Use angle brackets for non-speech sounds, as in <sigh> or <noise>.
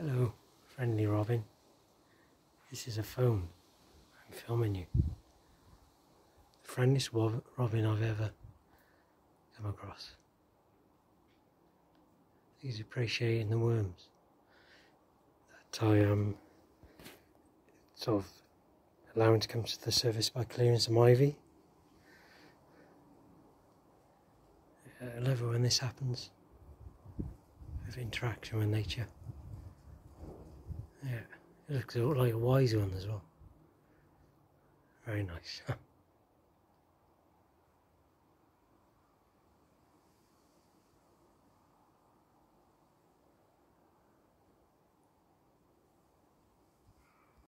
Hello, friendly Robin. This is a phone. I'm filming you. The friendliest Robin I've ever come across. He's appreciating the worms that I am um, sort of allowing to come to the surface by clearing some ivy. I love it when this happens. With interaction with nature. It looks like a wise one as well. Very nice. <laughs>